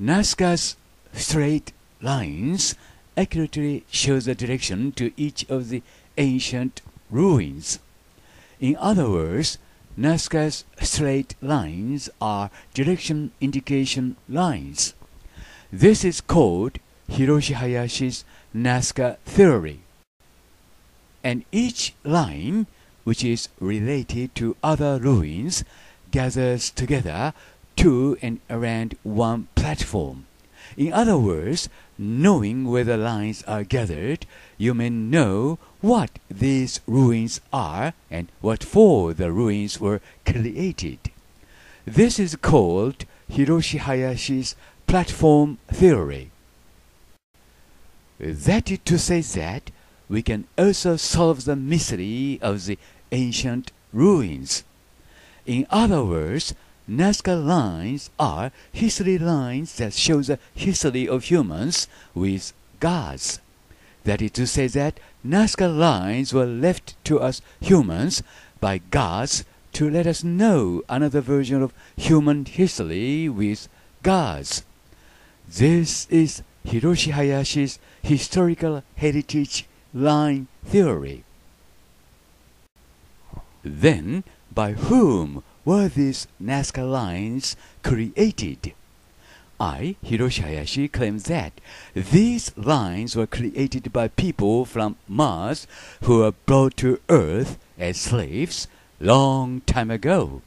Nazca's straight lines accurately show the direction to each of the ancient ruins. In other words, Nazca's straight lines are direction indication lines. This is called Hiroshi Hayashi's Nazca theory. And each line, which is related to other ruins, gathers together to and around one platform. In other words, knowing where the lines are gathered, you may know what these ruins are and what for the ruins were created. This is called Hiroshi Hayashi's platform theory. That is to say that we can also solve the mystery of the ancient ruins. In other words, Nazca lines are history lines that show the history of humans with gods. That is to say that Nazca lines were left to us humans by gods to let us know another version of human history with gods. This is Hiroshi Hayashi's historical heritage line theory. Then, by whom were these Nazca lines created? I, Hiroshi Hayashi, claim that these lines were created by people from Mars who were brought to Earth as slaves long time ago.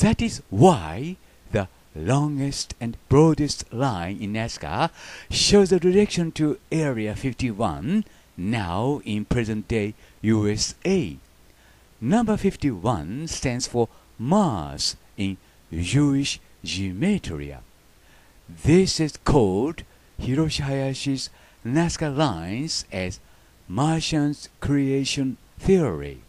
That is why the longest and broadest line in Nazca shows the direction to Area 51, now in present-day USA. Number 51 stands for Mars in Jewish gematria. This is called Hiroshi Hayashi's Nazca lines as Martian's creation theory.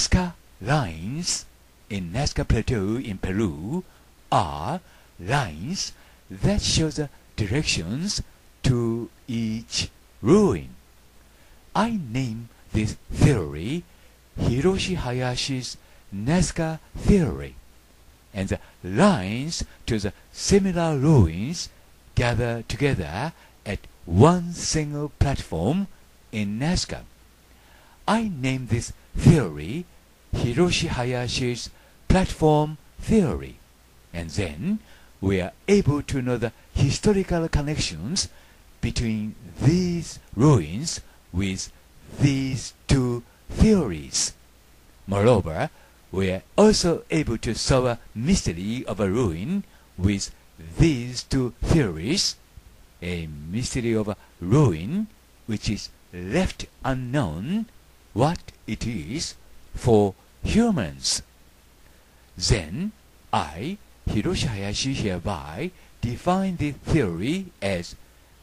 Nazca lines in Nazca Plateau in Peru are lines that show the directions to each ruin. I name this theory Hiroshi Hayashi's Nazca theory, and the lines to the similar ruins gather together at one single platform in Nazca. I name this theory Hiroshi Hayashi's platform theory, and then we are able to know the historical connections between these ruins with these two theories. Moreover, we are also able to solve a mystery of a ruin with these two theories, a mystery of a ruin which is left unknown what it is for humans. Then I, Hiroshi Hayashi hereby define the theory as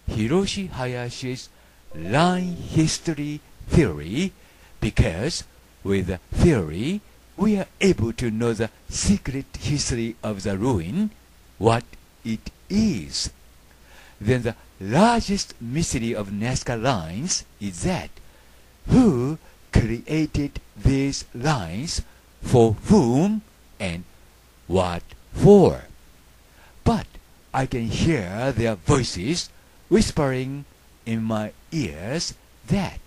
Hiroshi Hayashi's line history theory because with the theory we are able to know the secret history of the ruin, what it is. Then the largest mystery of Nazca lines is that who created these lines for whom and what for. But I can hear their voices whispering in my ears that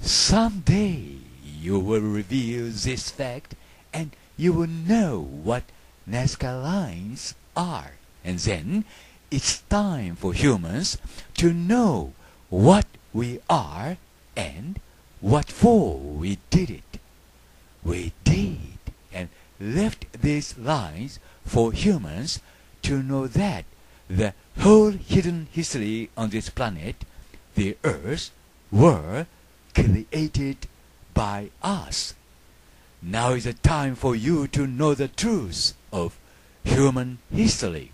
someday you will reveal this fact and you will know what Nazca lines are. And then it's time for humans to know what we are and what for we did it. We did and left these lines for humans to know that the whole hidden history on this planet, the Earth, were created by us. Now is the time for you to know the truth of human history.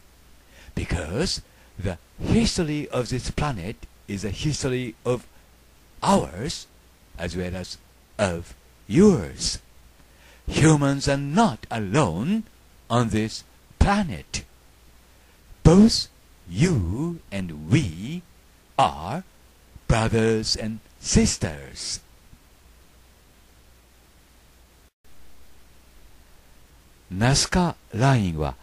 Because the history of this planet is a history of ours as well as of yours. Humans are not alone on this planet. Both you and we are brothers and sisters. ナスカラインは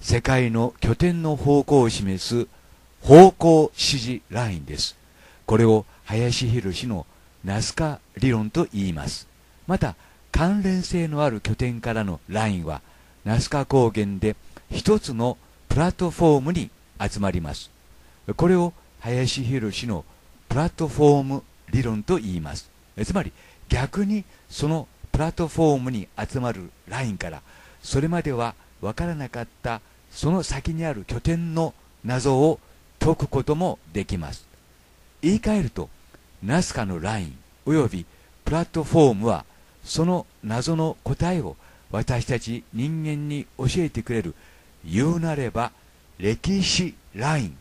世界の拠点の方向を示す方向指示ラインです。これを林博のナスカ理論と言います。また、関連性のある拠点からのラインは、ナスカ高原で一つのプラットフォームに集まります。これを林博のプラットフォーム理論と言います。つまり、逆にそのプラットフォームに集まるラインからそれまでは分からなかったその先にある拠点の謎を解くこともできます言い換えるとナスカのラインおよびプラットフォームはその謎の答えを私たち人間に教えてくれる言うなれば歴史ライン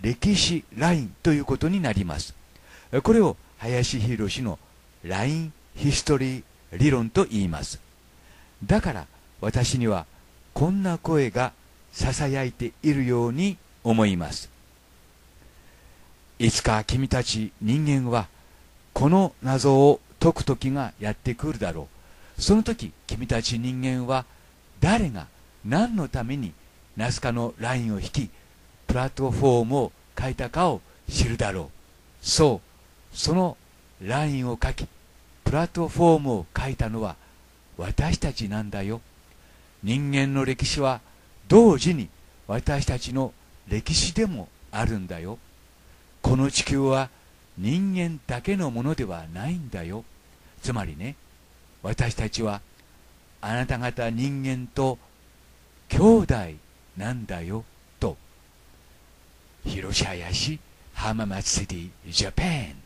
歴史ラインということになります。これを林博のラインヒストリー理論と言います。だから私にはこんな声がささやいているように思います。いつか君たち人間はこの謎を解く時がやってくるだろう。その時君たち人間は誰が何のためにナスカのラインを引きプラットフォームを書いたかを知るだろう。そうそのラインを書きプラットフォームを書いたのは私たちなんだよ。人間の歴史は同時に私たちの歴史でもあるんだよ。この地球は人間だけのものではないんだよ。つまりね私たちはあなた方人間と兄弟なんだよ。と広島市浜松シティジャパン。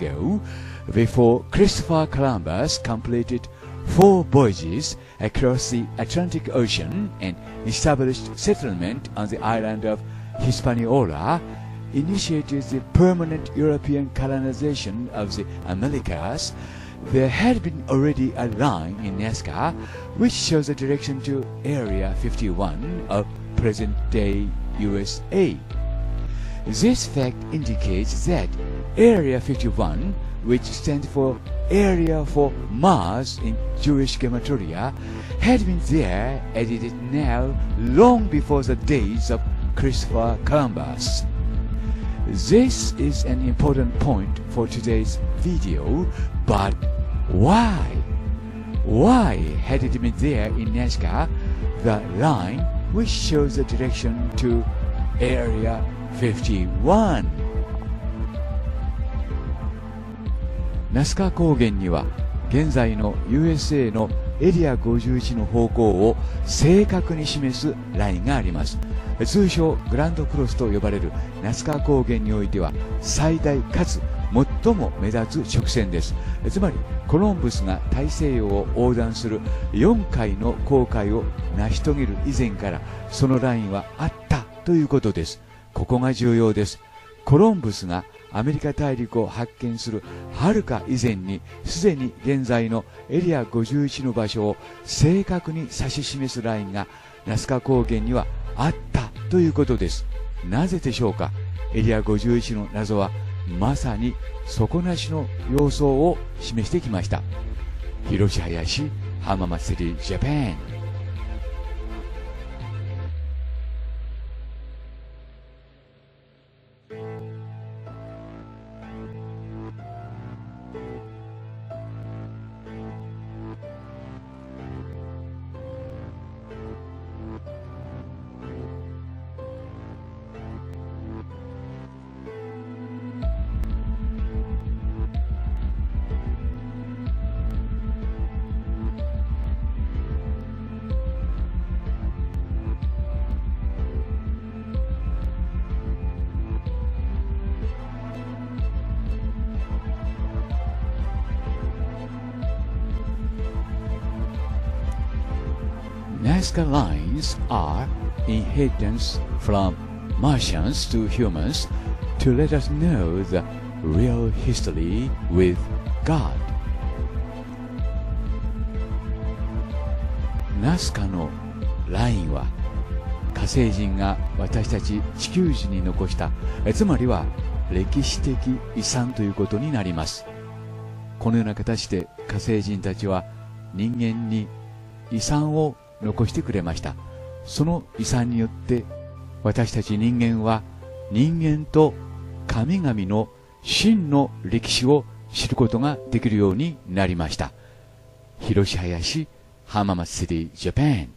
Ago, before Christopher Columbus completed four voyages across the Atlantic Ocean and established settlement on the island of Hispaniola, initiated the permanent European colonization of the Americas, there had been already a line in Nazca which shows the direction to Area 51 of present-day USA. This fact indicates that Area 51, which stands for Area for Mars in Jewish gematria, had been there as it is now long before the days of Christopher Columbus. This is an important point for today's video, but why? Why had it been there in Nazca, the line which shows the direction to Area 51? ナスカ高原には現在の USA のエリア51の方向を正確に示すラインがあります。通称グランドクロスと呼ばれるナスカ高原においては最大かつ最も目立つ直線です。つまりコロンブスが大西洋を横断する4回の航海を成し遂げる以前からそのラインはあったということです。ここが重要です。コロンブスがアメリカ大陸を発見するはるか以前にすでに現在のエリア51の場所を正確に指し示すラインがナスカ高原にはあったということです。なぜでしょうか？エリア51の謎はまさに底なしの様相を示してきました。広島林浜松リジャパン Nazca lines are inheritance from Martians to humans to let us know the real history with God. ナスカのラインは火星人が私たち地球人に残したつまりは歴史的遺産ということになりますこのような形で火星人たちは人間に遺産を残してくれました。その遺産によって私たち人間は人間と神々の真の歴史を知ることができるようになりました。広島林浜松シティジャパン。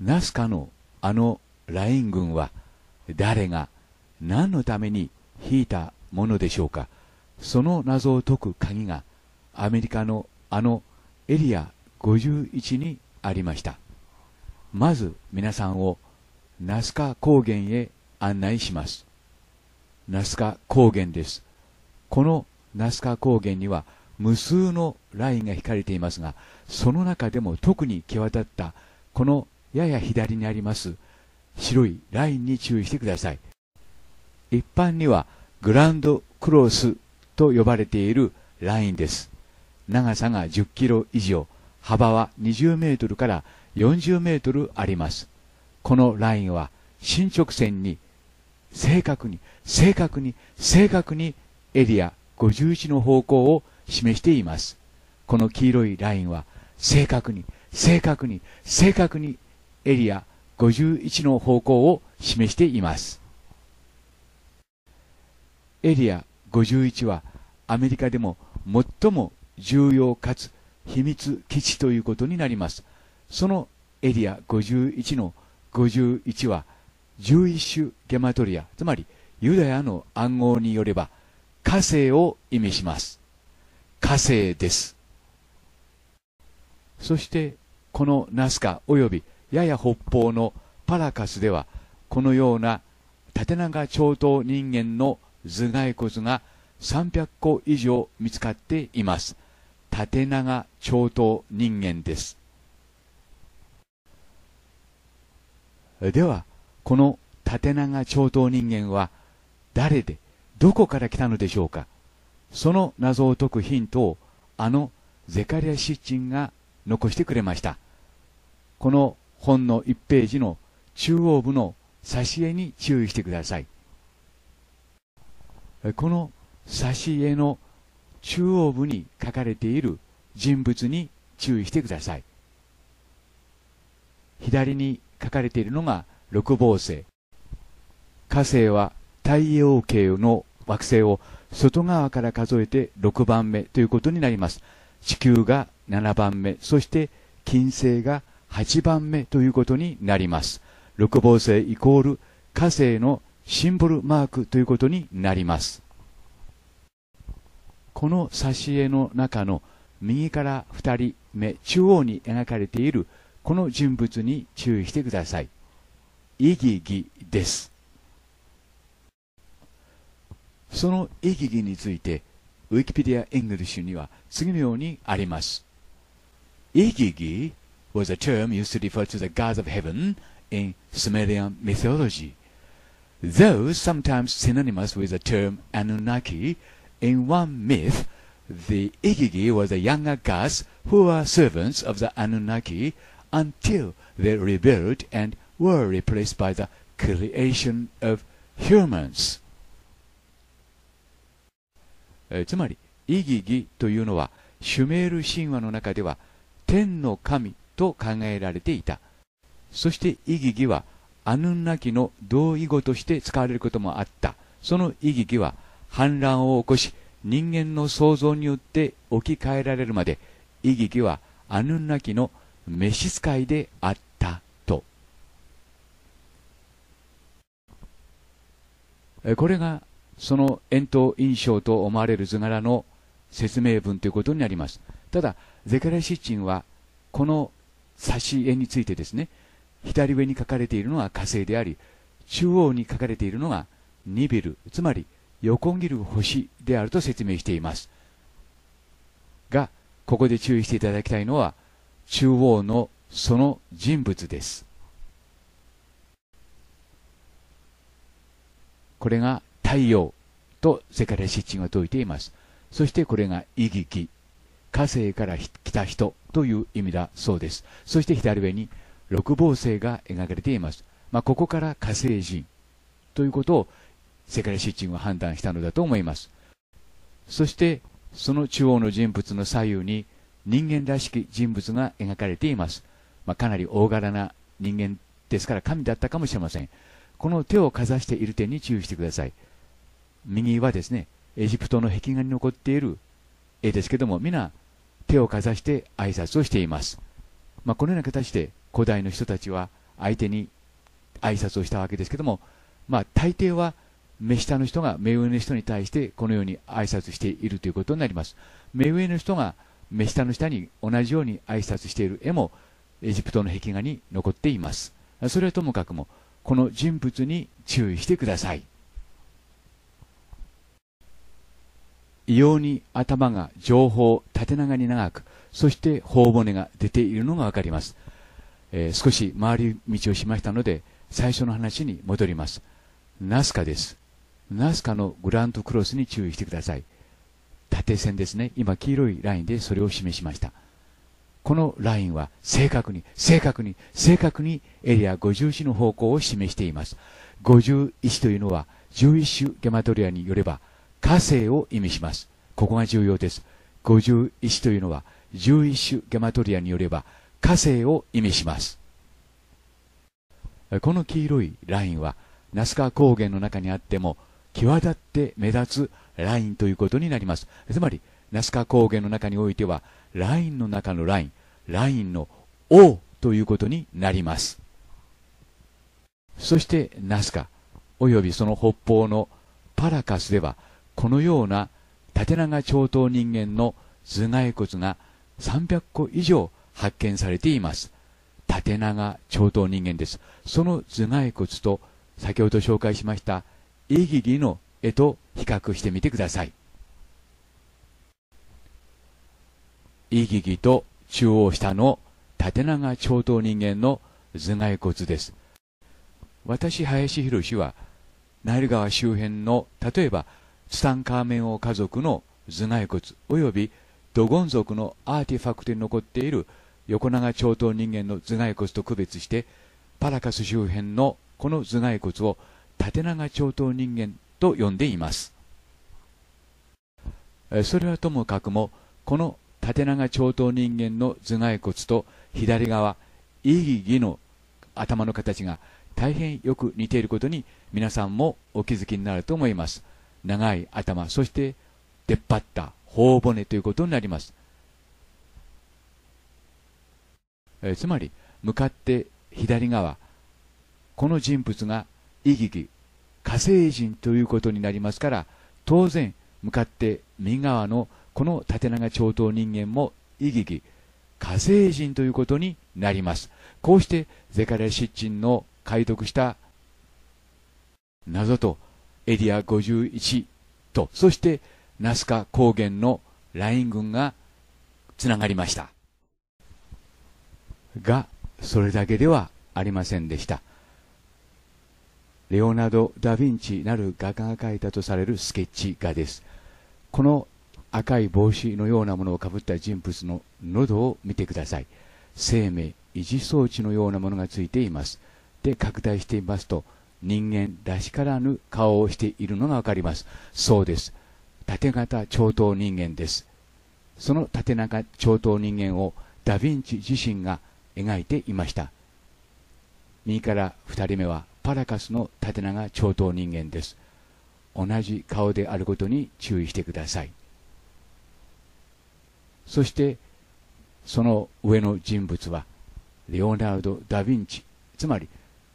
ナスカのあのライン軍は誰が何のために引いたものでしょうか。その謎を解く鍵がアメリカのあのエリア51にありました。まず皆さんをナスカ高原へ案内します。ナスカ高原です。このナスカ高原には無数のラインが引かれていますがその中でも特に際立ったこのやや左にあります白いラインに注意してください。一般にはグランドクロスと呼ばれているラインです。長さが10キロ以上、幅は20メートルから40メートルあります。このラインは進直線に正確に、正確に、正確にエリア51の方向を示しています。この黄色いラインは正確に、正確に、正確にエリア51の方向を示しています。エリア51はアメリカでも最も重要かつ秘密基地ということになります。そのエリア51の51は11種ゲマトリア、つまりユダヤの暗号によれば火星を意味します。火星です。そしてこのナスカ及びやや北方のパラカスではこのような縦長長頭人間の頭蓋骨が300個以上見つかっています。縦長長頭人間です。では、この縦長長頭人間は誰で、どこから来たのでしょうか？その謎を解くヒントを、あのゼカリア・シッチンが残してくれました。この本の1ページの中央部の挿絵に注意してください。この挿絵の中央部に書かれている人物に注意してください。左に書かれているのが六芒星。火星は太陽系の惑星を外側から数えて6番目ということになります。地球が7番目、そして金星が8番目ということになります。六芒星イコール火星のシンボルマークということになります。この挿絵の中の右から2人目、中央に描かれているこの人物に注意してください。イギギです。そのイギギについて、ウィキペディア・ English には次のようにあります。イギギ was a term used to refer to the gods of heaven in Sumerian mythology. Though sometimes synonymous with the term Anunnaki, in one myth, the Igigi was the younger gods who were servants of the Anunnaki until they rebelled and were replaced by the creation of humans. つまり、イギギというのは、シュメール神話の中では、天の神と考えられていた。そしてイギギは、アヌンナキの同意語として使われることもあった。そのイギギは、反乱を起こし、人間の想像によって置き換えられるまで、イギギはアヌンナキの召使いであったと。これがその円筒印象と思われる図柄の説明文ということになります。ただ、ゼカレシッチンはこの挿絵についてですね、左上に書かれているのは火星であり、中央に書かれているのがニビル、つまり横切る星であると説明しています。が、ここで注意していただきたいのは、中央のその人物です。これが太陽と世界シッチンは説いています。そしてこれが意義火星から来た人という意味だそうです。そして左上に六芒星が描かれています。まあ、ここから火星人ということを世界シッチンは判断したのだと思います。そしてその中央の人物の左右に人間らしき人物が描かれています。まあ、かなり大柄な人間ですから神だったかもしれません。この手をかざしている点に注意してください。右はですね、エジプトの壁画に残っている絵ですけども、皆手をかざして挨拶をしています。まあ、このような形で古代の人たちは相手に挨拶をしたわけですけども、まあ、大抵は目下の人が目上の人に対してこのように挨拶しているということになります。目上の人が目下の下に同じように挨拶している絵もエジプトの壁画に残っています。それはともかくも、この人物に注意してください。異様に頭が上方、縦長に長く、そして頬骨が出ているのがわかります。えー、少し回り道をしましたので、最初の話に戻ります。ナスカです。ナスカのグラントクロスに注意してください。縦線ですね。今、黄色いラインでそれを示しました。このラインは正確に、正確に、正確にエリア51の方向を示しています。51というのは11種ゲマトリアによれば火星を意味します。ここが重要です。51というのは11種ゲマトリアによれば火星を意味します。この黄色いラインはナスカ高原の中にあっても際立って目立つラインということになります。つまり、ナスカ高原の中においては、ラインの中のライン、ラインの O ということになります。そして、ナスカ、およびその北方のパラカスでは、このような縦長長頭人間の頭蓋骨が300個以上発見されています。縦長長頭人間です。その頭蓋骨と先ほど紹介しましたイギギの絵と比較してみてください。イギギと中央下の縦長長頭人間の頭蓋骨です。私、林博は、ナイル川周辺の、例えば、ツタンカーメン王家族の頭蓋骨、及びドゴン族のアーティファクトに残っている横長長頭人間の頭蓋骨と区別して、パラカス周辺のこの頭蓋骨を縦長長頭人間と呼んでいます。それはともかくも、この縦長長頭人間の頭蓋骨と左側、イギギの頭の形が大変よく似ていることに皆さんもお気づきになると思います。長い頭、そして出っ張った頬骨ということになります。えつまり、向かって左側、この人物がイギギ、火星人ということになりますから、当然、向かって右側のこの縦長長頭人間もイギギ、火星人ということになります。こうしてゼカリア湿鎮の解読した謎とエリア51と、そしてナスカ高原のライン群がつながりました。が、それだけではありませんでした。レオナド・ダ・ヴィンチなる画家が描いたとされるスケッチ画です。この赤い帽子のようなものをかぶった人物の喉を見てください。生命、維持装置のようなものがついています。で、拡大してみますと、人間らしからぬ顔をしているのがわかります。そうです。縦型長頭人間です。その縦長長頭人間をダヴィンチ自身が描いていました。右から2人目はパラカスの縦長長頭人間です。同じ顔であることに注意してください。そしてその上の人物はレオナルド・ダ・ヴィンチつまり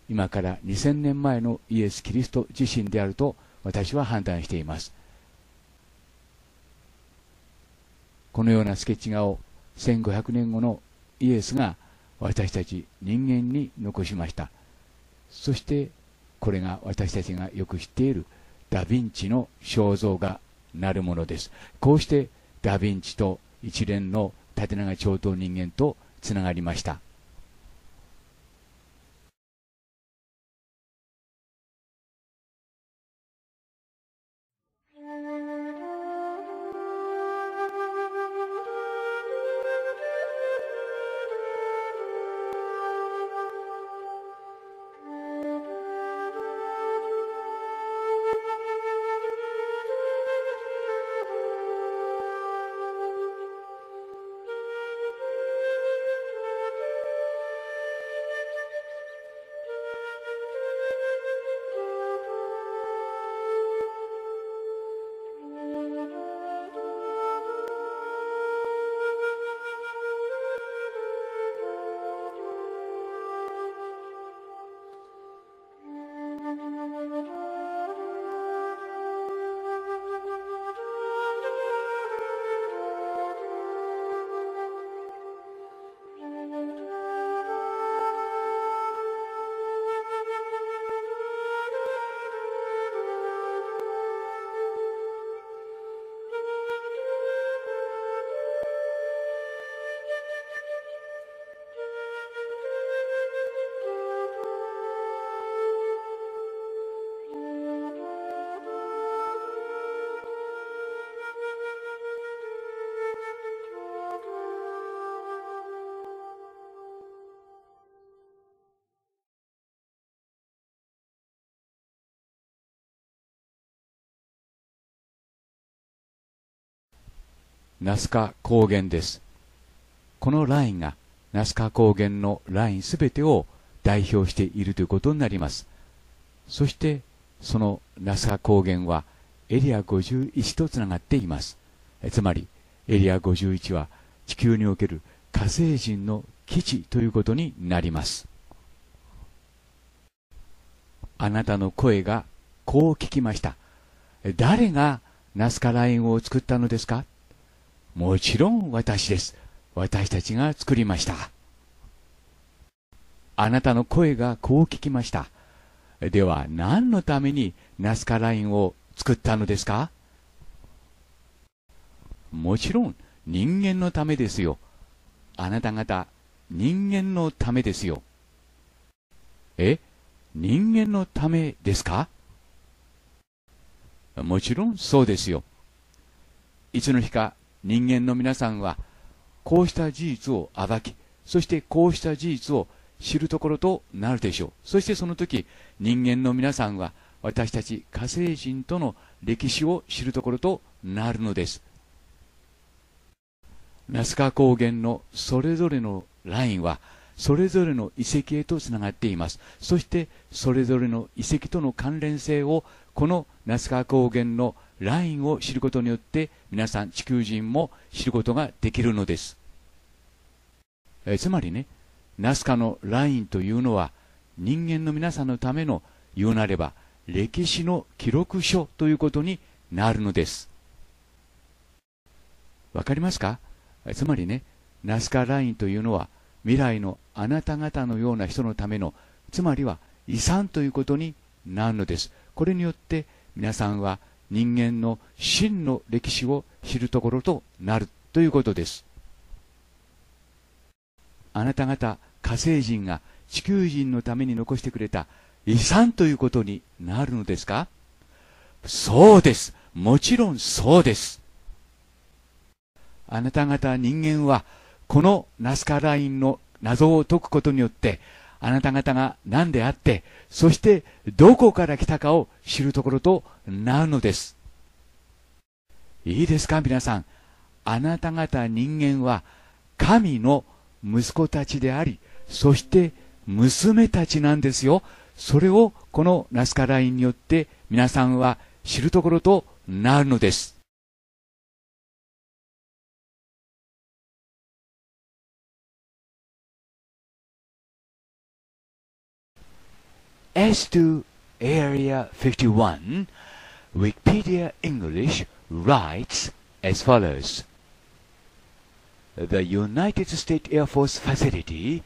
今から2000年前のイエス・キリスト自身であると私は判断していますこのようなスケッチ画を1500年後のイエスが私たち人間に残しましたそしてこれが私たちがよく知っているダ・ヴィンチの肖像画なるものです。こうしてダ・ヴィンチと一連の縦長長頭人間とつながりました。ナスカ高原です。このラインがナスカ高原のラインすべてを代表しているということになります。そしてそのナスカ高原はエリア51とつながっています。つまりエリア51は地球における火星人の基地ということになります。あなたの声がこう聞きました。誰がナスカラインを作ったのですか？もちろん私です。私たちが作りました。あなたの声がこう聞きました。では何のためにナスカラインを作ったのですか？もちろん人間のためですよ。あなた方、人間のためですよ。え？人間のためですか？もちろんそうですよ。いつの日か人間の皆さんは、こうした事実を暴き、そしてこうした事実を知るところとなるでしょう。そしてその時、人間の皆さんは、私たち火星人との歴史を知るところとなるのです。ナスカ高原のそれぞれのラインは、それぞれの遺跡へとつながっています。そして、それぞれの遺跡との関連性を、このナスカ高原のラインを知ることによって、皆さん地球人も知ることができるのです。えつまりね、ナスカのラインというのは、人間の皆さんのための、言うなれば、歴史の記録書ということになるのです。わかりますか？つまりね、ナスカラインというのは未来のあなた方のような人のための、つまりは遺産ということになるのです。これによって皆さんは人間の真の歴史を知るところとなるということです。あなた方火星人が地球人のために残してくれた遺産ということになるのですか？そうです。もちろんそうです。あなた方人間は、このナスカラインの謎を解くことによって、あなた方が何であって、そしてどこから来たかを知るところとなるのです。いいですか皆さん。あなた方人間は神の息子たちであり、そして娘たちなんですよ。それをこのナスカラインによって皆さんは知るところとなるのです。As to Area 51, Wikipedia English writes as follows. The United States Air Force facility,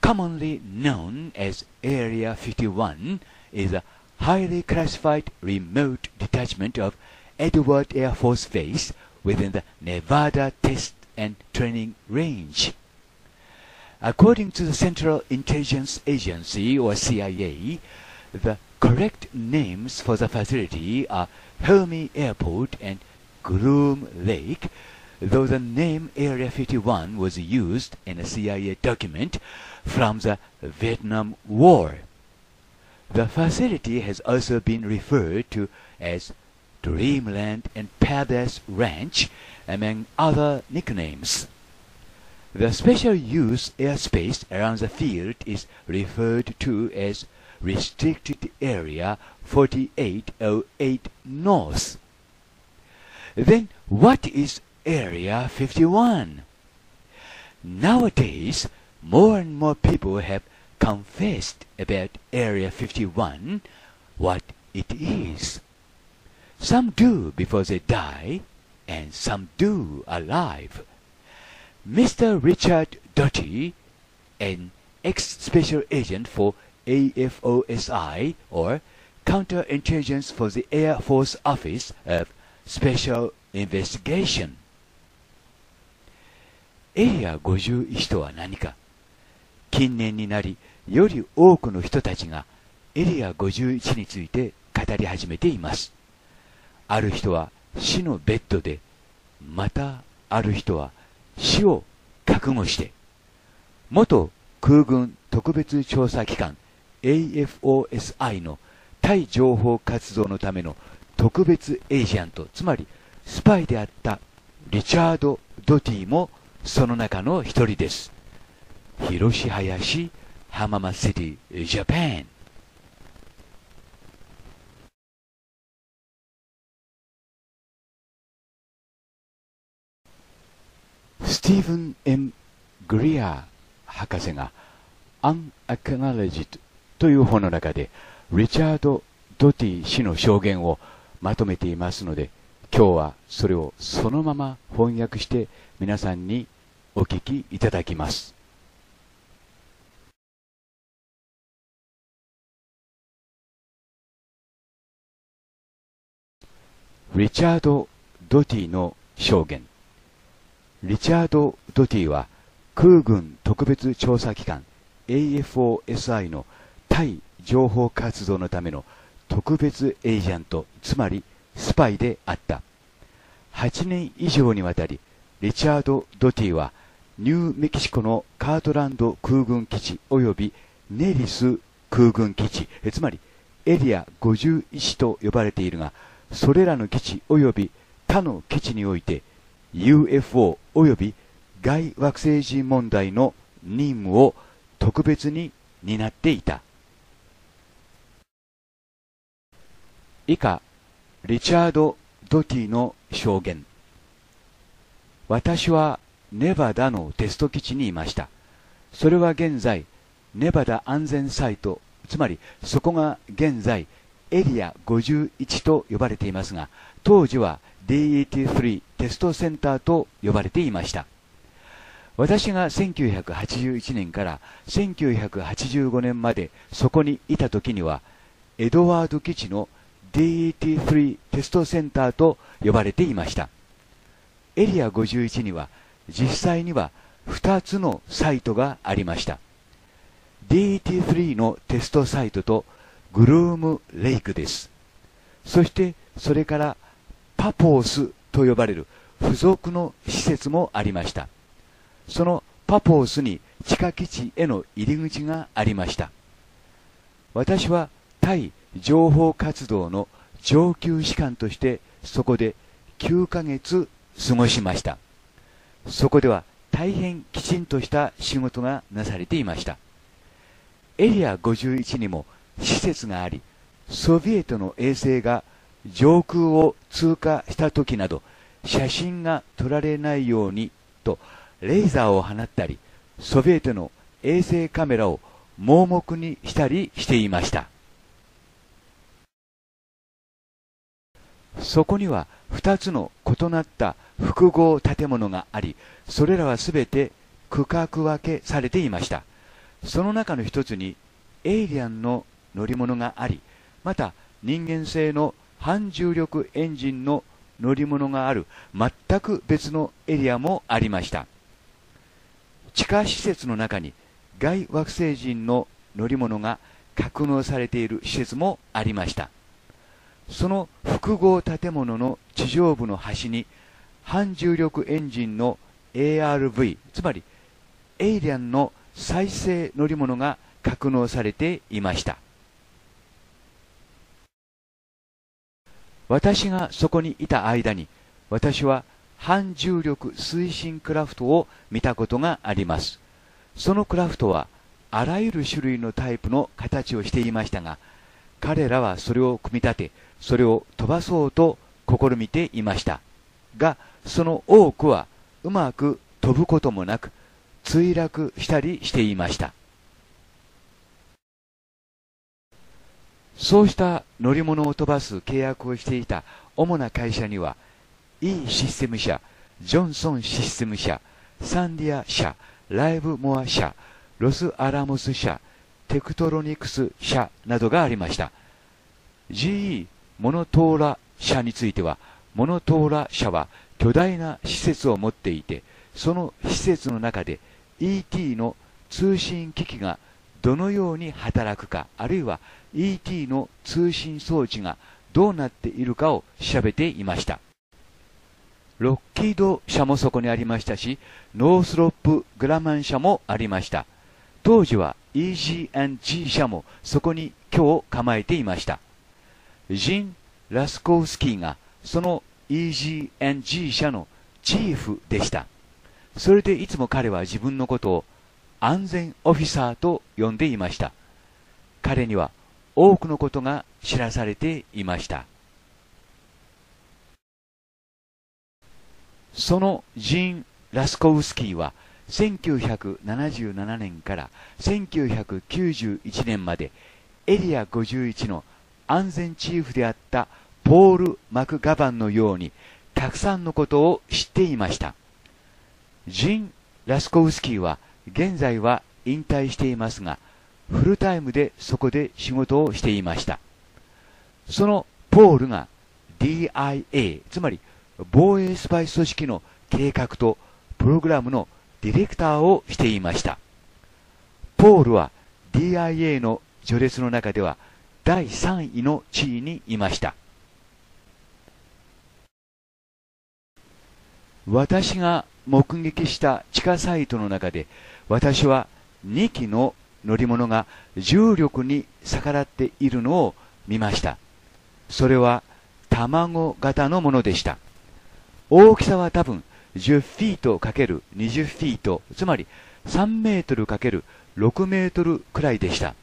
commonly known as Area 51, is a highly classified remote detachment of Edward Air Force Base within the Nevada Test and Training Range. According to the Central Intelligence Agency, or CIA, the correct names for the facility are Helmi Airport and Groom Lake, though the name Area 51 was used in a CIA document from the Vietnam War. The facility has also been referred to as Dreamland and Paradise Ranch, among other nicknames. The special use airspace around the field is referred to as Restricted Area 4808 North. Then what is Area 51? Nowadays, more and more people have confessed about Area 51, what it is. Some do before they die, and some do alive. Mr. Richard Doty, an ex-special agent for AFOSI, or Counterintelligence for the Air Force Office of Special Investigation. エリア51とは何か近年になり、より多くの人たちがエリア51について語り始めています。ある人は死のベッドで、またある人は死を覚悟して、元空軍特別調査機関 AFOSI の対情報活動のための特別エージェント、つまりスパイであったリチャード・ドティもその中の一人です。広し林浜松シティ、ジャパン。スティーブン・エム・グリア博士が Unacknowledged という本の中でリチャード・ドティ氏の証言をまとめていますので今日はそれをそのまま翻訳して皆さんにお聞きいただきます。リチャード・ドティの証言リチャード・ドティは空軍特別調査機関 AFOSI の対情報活動のための特別エージェントつまりスパイであった。8年以上にわたりリチャード・ドティはニューメキシコのカートランド空軍基地及びネリス空軍基地つまりエリア51と呼ばれているがそれらの基地及び他の基地において UFO 及び外惑星人問題の任務を特別に担っていた。以下リチャード・ドティの証言。私はネバダのテスト基地にいました。それは現在ネバダ安全サイトつまりそこが現在エリア51と呼ばれていますが当時は D83 テストセンターと呼ばれていました。私が1981年から1985年までそこにいた時にはエドワード基地の D83 テストセンターと呼ばれていました。エリア51には実際には2つのサイトがありました。DET3 のテストサイトとグルームレイクです。そしてそれからパポースと呼ばれる付属の施設もありました。そのパポースに地下基地への入り口がありました。私は対情報活動の上級士官としてそこで9ヶ月過ごしました。そこでは大変きちんとした仕事がなされていました。エリア51にも施設がありソビエトの衛星が上空を通過した時など写真が撮られないようにとレーザーを放ったりソビエトの衛星カメラを盲目にしたりしていました。そこには2つの異なった複合建物がありそれらは全て区画分けされていました。その中の一つにエイリアンの乗り物がありまた人間製の反重力エンジンの乗り物がある全く別のエリアもありました。地下施設の中に外惑星人の乗り物が格納されている施設もありました。その複合建物の地上部の端に反重力エンジンの ARV つまりエイリアンの再生乗り物が格納されていました。私がそこにいた間に私は反重力推進クラフトを見たことがあります。そのクラフトはあらゆる種類のタイプの形をしていましたが彼らはそれを組み立てそれを飛ばそうと試みていました。がその多くはうまく飛ぶこともなく墜落したりしていました。そうした乗り物を飛ばす契約をしていた主な会社には E システム社ジョンソンシステム社サンディア社ライブモア社ロスアラモス社テクトロニクス社などがありました。GE モノトーラ社についてはモノトーラ社は巨大な施設を持っていてその施設の中で ET の通信機器がどのように働くかあるいは ET の通信装置がどうなっているかを調べていました。ロッキード社もそこにありましたしノースロップ・グラマン社もありました。当時は EG&G 社もそこに今日構えていました。ジン・ラスコウスキーがその EG&G 社のチーフでした。それでいつも彼は自分のことを安全オフィサーと呼んでいました。彼には多くのことが知らされていました。そのジン・ラスコウスキーは1977年から1991年までエリア51の安全チーフであったポール・マクガバンのようにたくさんのことを知っていました。ジン・ラスコウスキーは現在は引退していますがフルタイムでそこで仕事をしていましたそのポールが DIA、つまり防衛スパイ組織の計画とプログラムのディレクターをしていました。ポールは DIA の序列の中では第3位の地位にいました。私が目撃した地下サイトの中で私は2機の乗り物が重力に逆らっているのを見ました。それは卵型のものでした。大きさは多分10フィート ×20 フィート、つまり3メートル ×6 メートルくらいでした。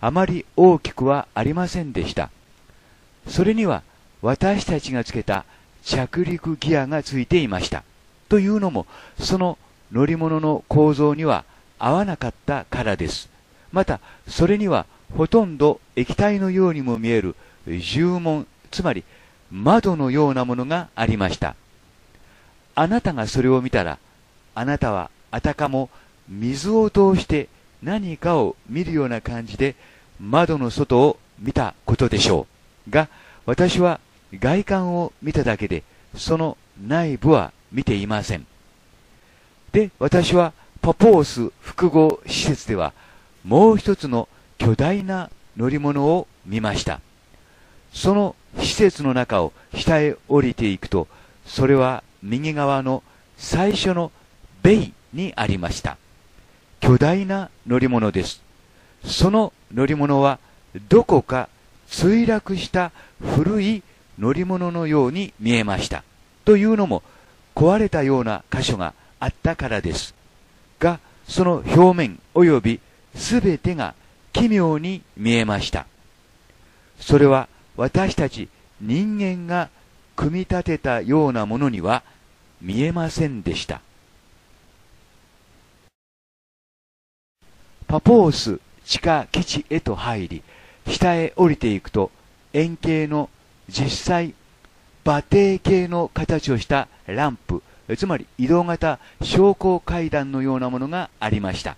あまり大きくはありませんでした。それには私たちがつけた着陸ギアがついていました。というのも、その乗り物の構造には合わなかったからです。また、それにはほとんど液体のようにも見える重門、つまり窓のようなものがありました。あなたがそれを見たら、あなたはあたかも水を通して何かを見るような感じで窓の外を見たことでしょう。が、私は外観を見ただけで、その内部は見ていません。で、私はパポース複合施設では、もう一つの巨大な乗り物を見ました。その施設の中を下へ降りていくと、それは右側の最初のベイにありました。巨大な乗り物です。その乗り物はどこか墜落した古い乗り物のように見えました。というのも壊れたような箇所があったからです。が、その表面及び全てが奇妙に見えました。それは私たち人間が組み立てたようなものには見えませんでした。パポース地下基地へと入り、下へ降りていくと、円形の実際、馬蹄形の形をしたランプ、つまり移動型昇降階段のようなものがありました。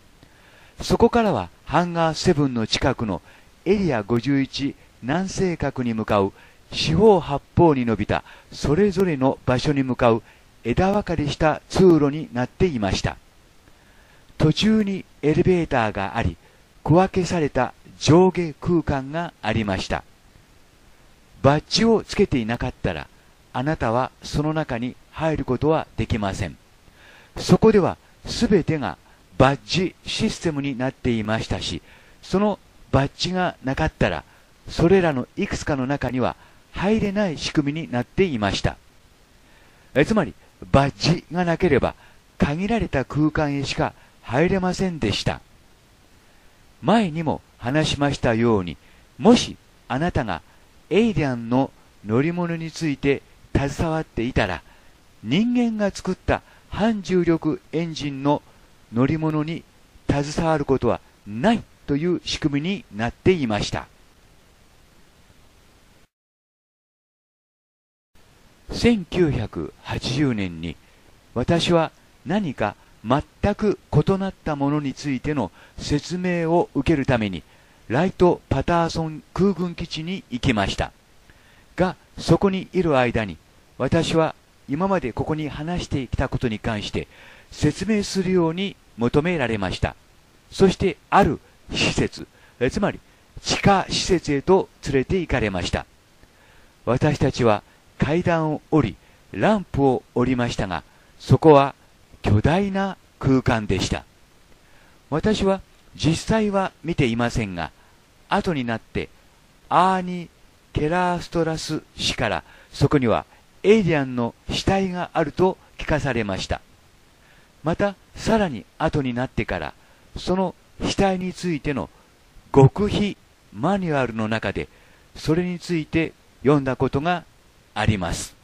そこからはハンガー7の近くのエリア51南西角に向かう四方八方に伸びたそれぞれの場所に向かう枝分かれした通路になっていました。途中にエレベーターがあり、小分けされた上下空間がありました。バッジをつけていなかったら、あなたはその中に入ることはできません。そこでは全てがバッジシステムになっていましたし、そのバッジがなかったら、それらのいくつかの中には入れない仕組みになっていました。えつまり、バッジがなければ限られた空間へしか入れませんでした。前にも話しましたように、もしあなたがエイリアンの乗り物について携わっていたら、人間が作った反重力エンジンの乗り物に携わることはないという仕組みになっていました。1980年に私は何か全く異なったものについての説明を受けるためにライト・パターソン空軍基地に行きましたがそこにいる間に私は今までここに話してきたことに関して説明するように求められましたそしてある施設つまり地下施設へと連れて行かれました私たちは階段を降り、ランプを降りましたが、そこは巨大な空間でした。私は実際は見ていませんが、後になってアーニ・ケラーストラス氏からそこにはエイリアンの死体があると聞かされました。またさらに後になってからその死体についての極秘マニュアルの中でそれについて読んだことがあります。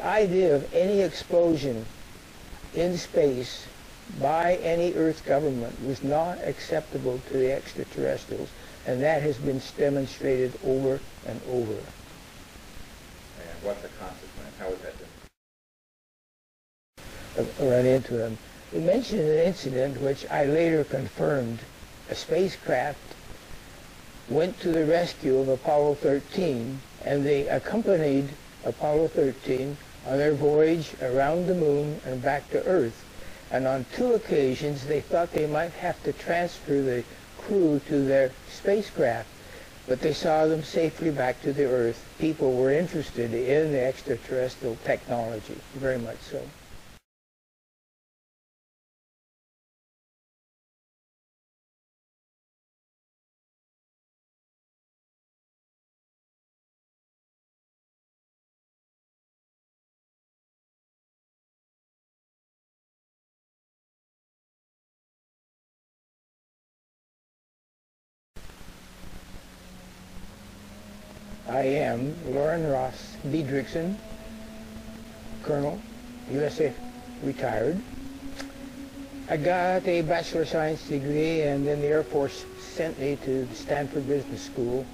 The idea of any explosion in space by any Earth government was not acceptable to the extraterrestrials, and that has been demonstrated over and over. And what's the consequence? How would that do? Uh, run into them. He mentioned an incident which I later confirmed. A spacecraft went to the rescue of Apollo 13, and they accompanied Apollo 13 on their voyage around the moon and back to Earth. And on two occasions, they thought they might have to transfer the crew to their spacecraft, but they saw them safely back to the Earth. People were interested in the extraterrestrial technology, very much so. I am Lauren Ross Diedrichsen, Colonel, USA retired. I got a Bachelor of Science degree and then the Air Force sent me to Stanford Business School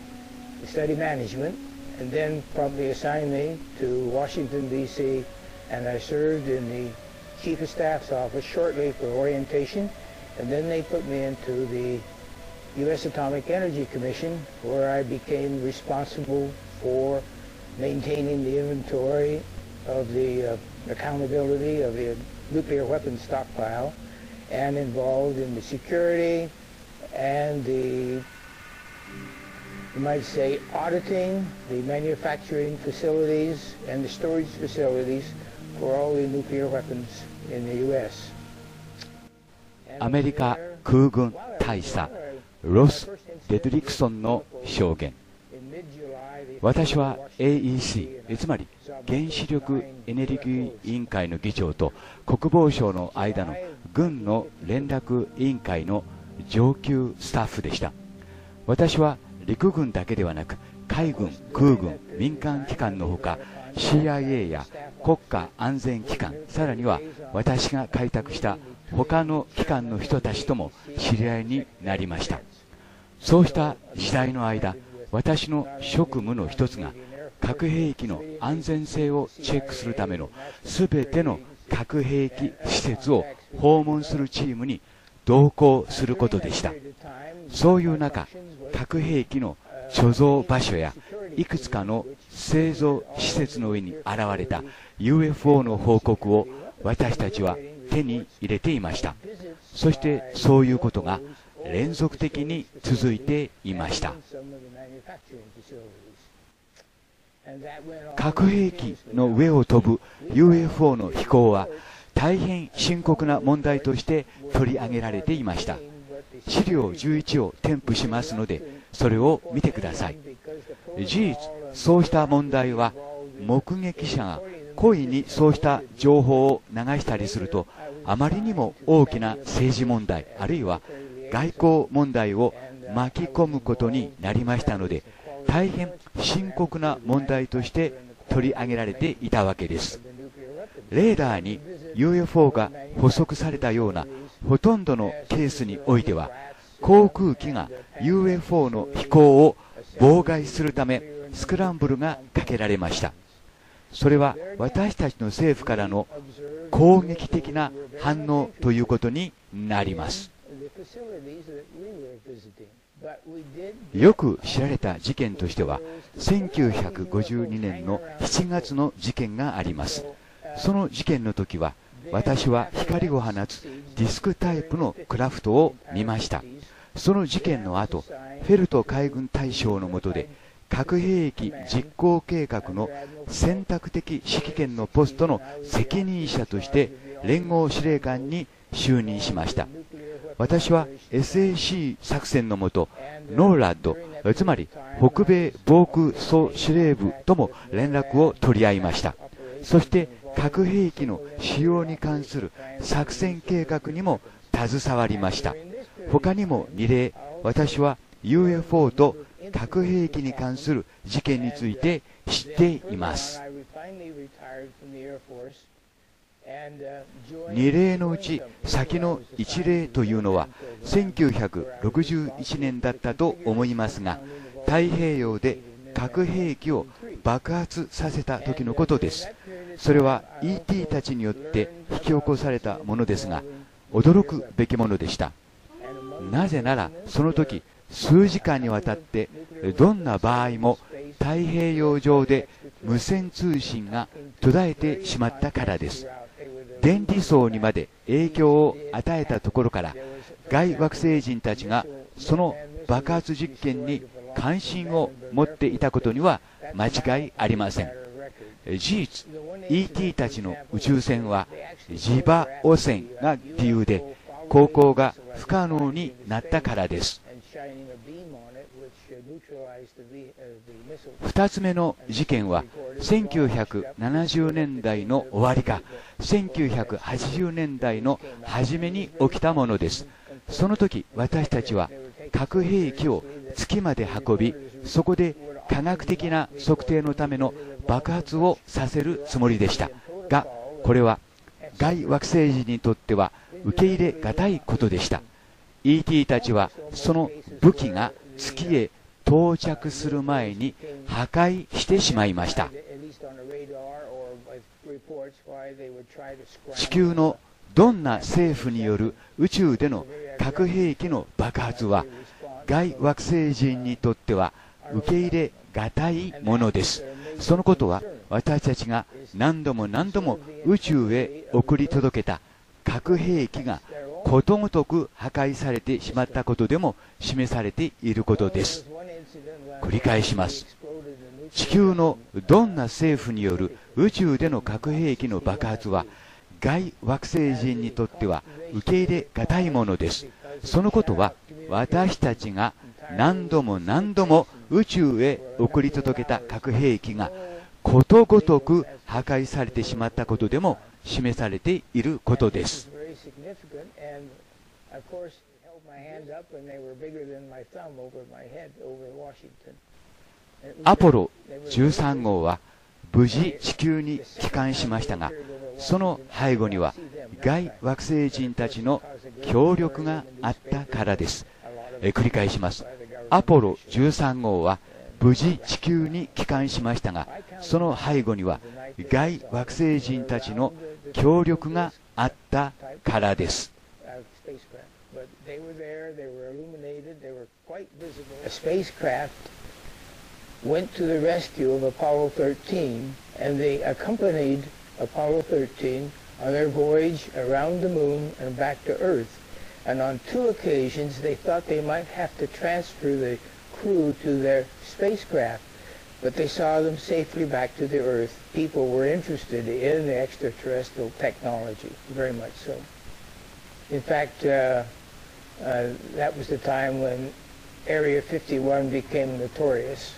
to study management and then promptly assigned me to Washington, D.C. and I served in the Chief of Staff's office shortly for orientation and then they put me into the U.S. Atomic Energy Commission, where I became responsible for maintaining the inventory of the uh, accountability of the nuclear weapons stockpile and involved in the security and the, you might say, auditing the manufacturing facilities and the storage facilities for all the nuclear weapons in the U.S. アメリカ空軍大佐 ロス・デドリクソンの証言私は AEC つまり原子力エネルギー委員会の議長と国防省の間の軍の連絡委員会の上級スタッフでした。私は陸軍だけではなく海軍空軍民間機関のほか CIA や国家安全機関さらには私が開拓した他の機関の人たちとも知り合いになりました。そうした時代の間私の職務の一つが核兵器の安全性をチェックするための全ての核兵器施設を訪問するチームに同行することでした。そういう中核兵器の貯蔵場所やいくつかの製造施設の上に現れた UFO の報告を私たちは手に入れていました。そしてそういうことが連続的に続いていました。核兵器の上を飛ぶ UFO の飛行は大変深刻な問題として取り上げられていました。資料11を添付しますのでそれを見てください。事実そうした問題は目撃者が故意にそうした情報を流したりするとあまりにも大きな政治問題あるいは外交問題を巻き込むことになりましたので大変深刻な問題として取り上げられていたわけです。レーダーに UFO が捕捉されたようなほとんどのケースにおいては航空機が UFO の飛行を妨害するためスクランブルがかけられました。それは私たちの政府からの攻撃的な反応ということになります。よく知られた事件としては1952年の7月の事件があります。その事件の時は私は光を放つディスクタイプのクラフトを見ました。その事件の後フェルト海軍大将の下で核兵器実行計画の選択的指揮権のポストの責任者として連合司令官に就任しました。私は SAC 作戦のもとノーラッドつまり北米防空総司令部とも連絡を取り合いました。そして核兵器の使用に関する作戦計画にも携わりました。他にも2例私は UFO と核兵器に関する事件について知っています。2例のうち先の1例というのは1961年だったと思いますが太平洋で核兵器を爆発させた時のことです。それは ET たちによって引き起こされたものですが驚くべきものでした。なぜならその時数時間にわたってどんな場合も太平洋上で無線通信が途絶えてしまったからです。電離層にまで影響を与えたところから外惑星人たちがその爆発実験に関心を持っていたことには間違いありません。事実 ET たちの宇宙船は磁場汚染が理由で航行が不可能になったからです。2つ目の事件は1970年代の終わりか1980年代の初めに起きたものです。その時私たちは核兵器を月まで運びそこで科学的な測定のための爆発をさせるつもりでした。がこれは外惑星人にとっては受け入れがたいことでした。ET たちはその武器が月へ到着する前に破壊してしまいました。地球のどんな政府による宇宙での核兵器の爆発は外惑星人にとっては受け入れがたいものです。そのことは私たちが何度も何度も宇宙へ送り届けた核兵器がことごとく破壊されてしまったことでも示されていることです。繰り返します。地球のどんな政府による宇宙での核兵器の爆発は外惑星人にとっては受け入れがたいものです。そのことは私たちが何度も何度も宇宙へ送り届けた核兵器がことごとく破壊されてしまったことでも示されていることです。アポロ13号は無事地球に帰還しましたがその背後には外惑星人たちの協力があったからです。え繰り返します。アポロ13号は無事地球に帰還しましたがその背後には外惑星人たちの協力があったからです went to the rescue of Apollo 13 and they accompanied Apollo 13 on their voyage around the moon and back to Earth. And on two occasions they thought they might have to transfer the crew to their spacecraft, but they saw them safely back to the Earth. People were interested in the extraterrestrial technology, very much so. In fact, uh, Uh, that was the time when Area 51 became notorious